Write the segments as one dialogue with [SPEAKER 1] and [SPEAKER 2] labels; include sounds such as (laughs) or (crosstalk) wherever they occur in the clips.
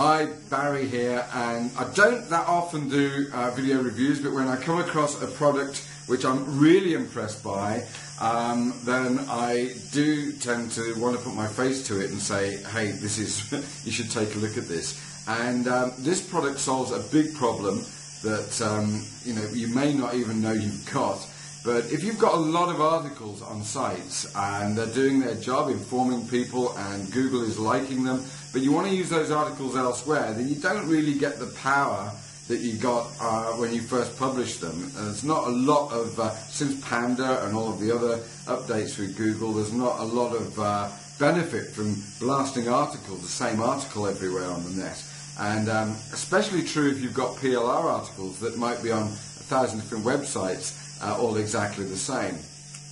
[SPEAKER 1] Hi, Barry here, and I don't that often do uh, video reviews, but when I come across a product which I'm really impressed by, um, then I do tend to want to put my face to it and say, hey, this is, (laughs) you should take a look at this. And um, this product solves a big problem that um, you know you may not even know you've got. But if you've got a lot of articles on sites and they're doing their job informing people and Google is liking them, but you want to use those articles elsewhere, then you don't really get the power that you got uh, when you first published them. And there's not a lot of, uh, since Panda and all of the other updates with Google, there's not a lot of uh, benefit from blasting articles, the same article everywhere on the net. And um, especially true if you've got PLR articles that might be on a thousand different websites, uh, all exactly the same.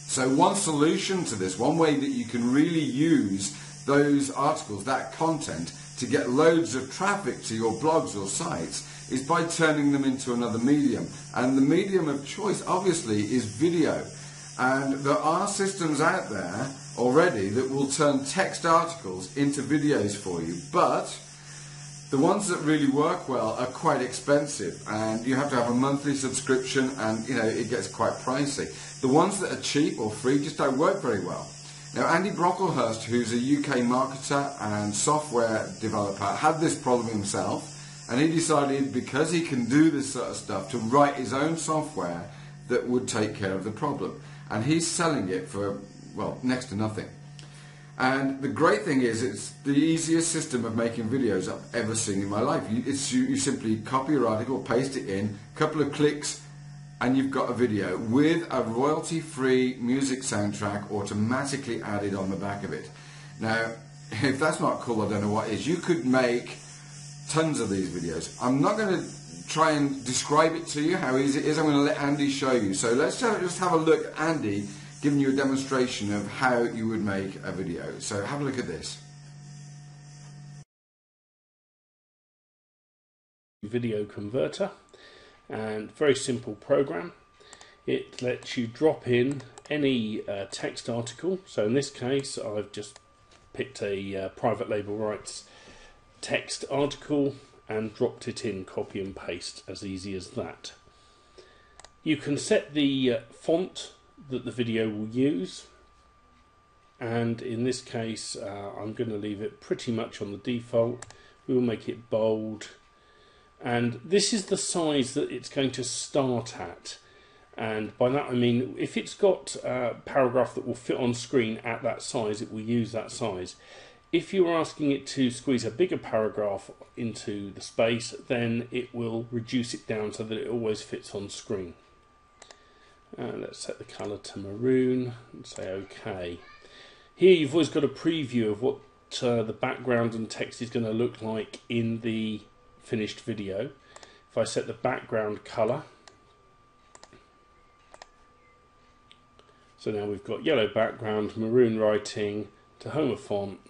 [SPEAKER 1] So one solution to this, one way that you can really use those articles, that content, to get loads of traffic to your blogs or sites is by turning them into another medium. And the medium of choice, obviously, is video. And there are systems out there already that will turn text articles into videos for you. But the ones that really work well are quite expensive and you have to have a monthly subscription and you know it gets quite pricey. The ones that are cheap or free just don't work very well. Now Andy Brocklehurst, who's a UK marketer and software developer, had this problem himself and he decided because he can do this sort of stuff to write his own software that would take care of the problem. And he's selling it for, well, next to nothing. And the great thing is, it's the easiest system of making videos I've ever seen in my life. You, you, you simply copy your article, paste it in, a couple of clicks, and you've got a video with a royalty-free music soundtrack automatically added on the back of it. Now, (laughs) if that's not cool, I don't know what is. You could make tons of these videos. I'm not going to try and describe it to you how easy it is. I'm going to let Andy show you. So let's just have a look at Andy giving you a demonstration of how you would make a video. So have a look at this.
[SPEAKER 2] Video converter and very simple program. It lets you drop in any uh, text article. So in this case, I've just picked a uh, private label rights text article and dropped it in, copy and paste, as easy as that. You can set the uh, font that the video will use. And in this case uh, I'm going to leave it pretty much on the default. We will make it bold. And this is the size that it's going to start at. And by that I mean if it's got a paragraph that will fit on screen at that size it will use that size. If you're asking it to squeeze a bigger paragraph into the space then it will reduce it down so that it always fits on screen uh, let's set the colour to maroon and say OK. Here you've always got a preview of what uh, the background and text is going to look like in the finished video. If I set the background colour, so now we've got yellow background, maroon writing, Tahoma font,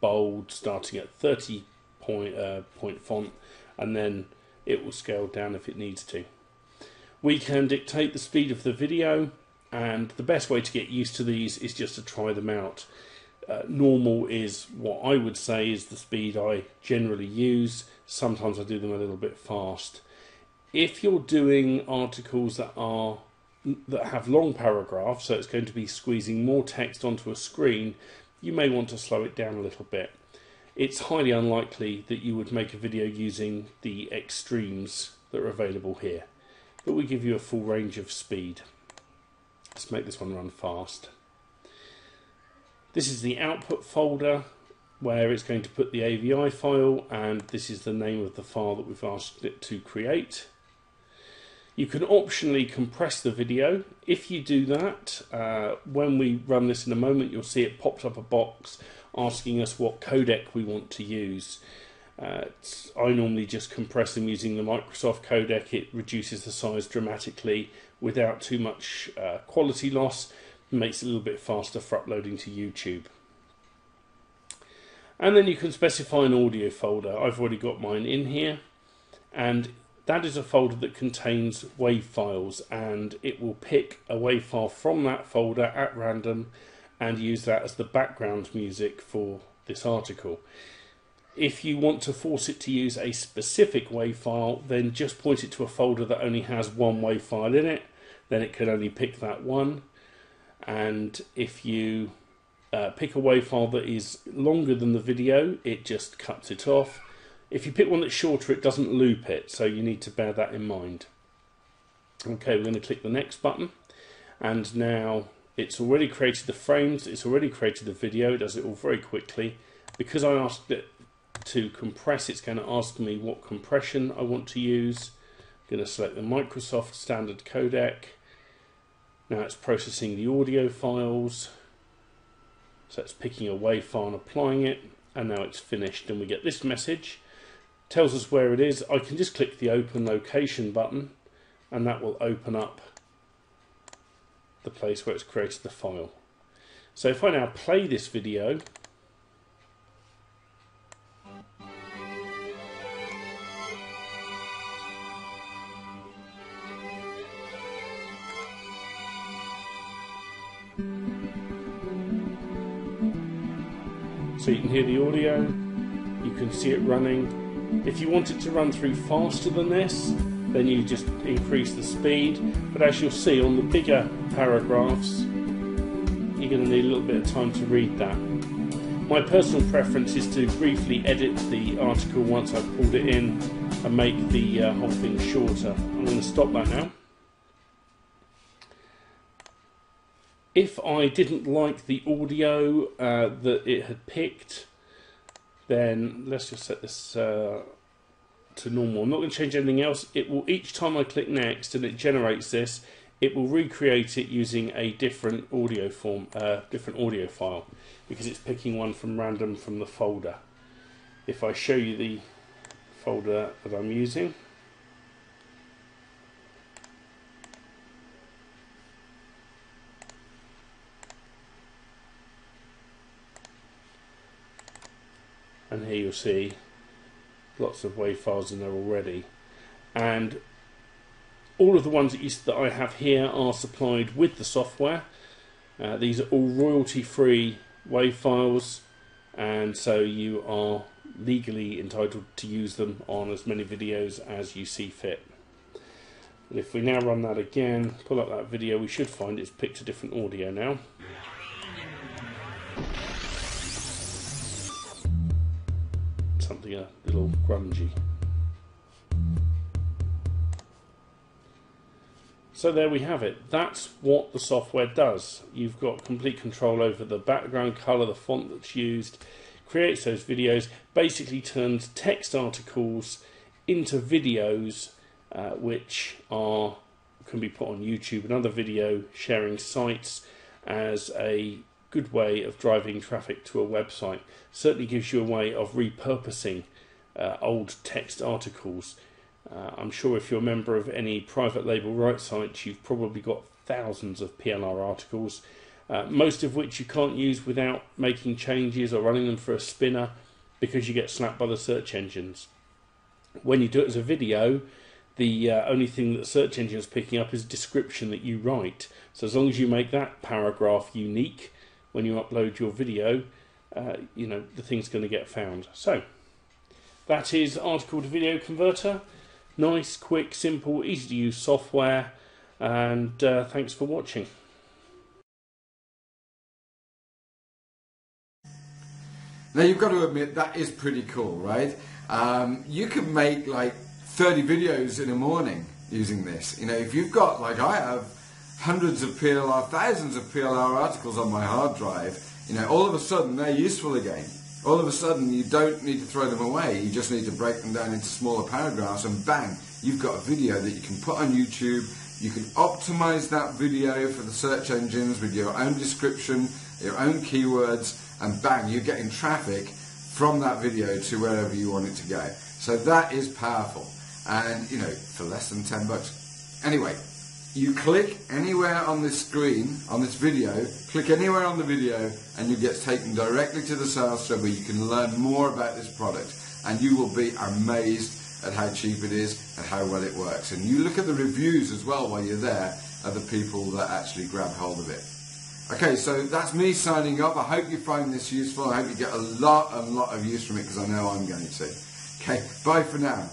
[SPEAKER 2] bold, starting at 30 point, uh, point font, and then it will scale down if it needs to. We can dictate the speed of the video and the best way to get used to these is just to try them out. Uh, normal is what I would say is the speed I generally use. Sometimes I do them a little bit fast. If you're doing articles that are that have long paragraphs, so it's going to be squeezing more text onto a screen, you may want to slow it down a little bit. It's highly unlikely that you would make a video using the extremes that are available here but we give you a full range of speed. Let's make this one run fast. This is the output folder where it's going to put the AVI file and this is the name of the file that we've asked it to create. You can optionally compress the video. If you do that, uh, when we run this in a moment, you'll see it pops up a box asking us what codec we want to use. Uh, I normally just compress them using the Microsoft codec. It reduces the size dramatically without too much uh, quality loss. Makes it a little bit faster for uploading to YouTube. And then you can specify an audio folder. I've already got mine in here. And that is a folder that contains WAV files and it will pick a WAV file from that folder at random and use that as the background music for this article If you want to force it to use a specific WAV file, then just point it to a folder that only has one WAV file in it. Then it can only pick that one. And if you uh, pick a WAV file that is longer than the video, it just cuts it off. If you pick one that's shorter, it doesn't loop it, so you need to bear that in mind. Okay, we're going to click the next button, and now it's already created the frames, it's already created the video, it does it all very quickly. Because I asked it to compress, it's going to ask me what compression I want to use. I'm going to select the Microsoft standard codec. Now it's processing the audio files. So it's picking a WAV file and applying it, and now it's finished, and we get this message. Tells us where it is. I can just click the open location button, and that will open up the place where it's created the file. So if I now play this video, so you can hear the audio, you can see it running. If you want it to run through faster than this, then you just increase the speed. But as you'll see on the bigger paragraphs, you're going to need a little bit of time to read that. My personal preference is to briefly edit the article once I've pulled it in and make the uh, whole thing shorter. I'm going to stop that now. If I didn't like the audio uh, that it had picked, then let's just set this uh, to normal. I'm not going to change anything else. It will each time I click next and it generates this, it will recreate it using a different audio form, uh, different audio file, because it's picking one from random from the folder. If I show you the folder that I'm using. And here you'll see lots of WAV files in there already and all of the ones that, you, that I have here are supplied with the software uh, these are all royalty free WAV files and so you are legally entitled to use them on as many videos as you see fit. and if we now run that again, pull up that video, we should find it's picked a different audio now. Something a little grungy. So there we have it. That's what the software does. You've got complete control over the background color, the font that's used, creates those videos, basically turns text articles into videos uh, which are can be put on YouTube and other video sharing sites as a good way of driving traffic to a website. Certainly gives you a way of repurposing uh, old text articles. Uh, I'm sure if you're a member of any private label right sites, you've probably got thousands of PLR articles, uh, most of which you can't use without making changes or running them for a spinner because you get slapped by the search engines. When you do it as a video, the uh, only thing that search engine is picking up is description that you write. So as long as you make that paragraph unique, when you upload your video, uh, you know, the thing's going to get found. So, that is article to video converter. Nice, quick, simple, easy to use software. And uh, thanks for watching.
[SPEAKER 1] Now you've got to admit that is pretty cool, right? Um, you can make like 30 videos in a morning using this. You know, if you've got like I have hundreds of PLR, thousands of PLR articles on my hard drive, you know, all of a sudden they're useful again. All of a sudden you don't need to throw them away. You just need to break them down into smaller paragraphs and bang, you've got a video that you can put on YouTube. You can optimize that video for the search engines with your own description, your own keywords, and bang, you're getting traffic from that video to wherever you want it to go. So that is powerful. And, you know, for less than 10 bucks. Anyway, you click anywhere on this screen, on this video, click anywhere on the video, and you get taken directly to the sales show where you can learn more about this product. And you will be amazed at how cheap it is and how well it works. And you look at the reviews as well while you're there of the people that actually grab hold of it. Okay, so that's me signing off. I hope you find this useful. I hope you get a lot, a lot of use from it because I know I'm going to. Okay, bye for now.